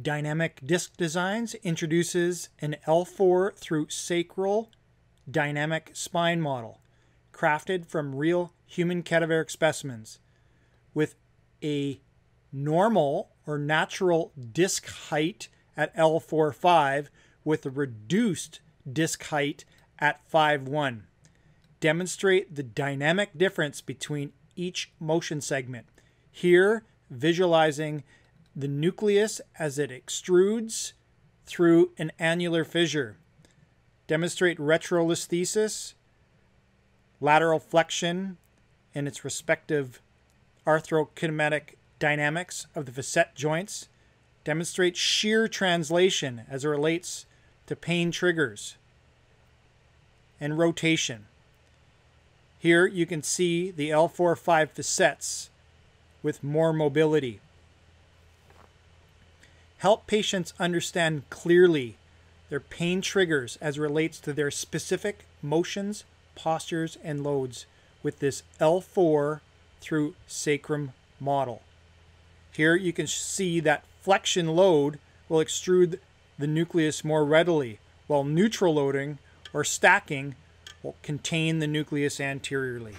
Dynamic Disc Designs introduces an L4 through sacral dynamic spine model crafted from real human cadaveric specimens with a normal or natural disc height at L4-5 with a reduced disc height at 5-1. Demonstrate the dynamic difference between each motion segment. Here, visualizing the nucleus as it extrudes through an annular fissure. Demonstrate retrolisthesis, lateral flexion, and its respective arthrokinematic dynamics of the facet joints. Demonstrate shear translation as it relates to pain triggers and rotation. Here you can see the L4-5 facets with more mobility. Help patients understand clearly their pain triggers as relates to their specific motions, postures, and loads with this L4 through sacrum model. Here you can see that flexion load will extrude the nucleus more readily, while neutral loading or stacking will contain the nucleus anteriorly.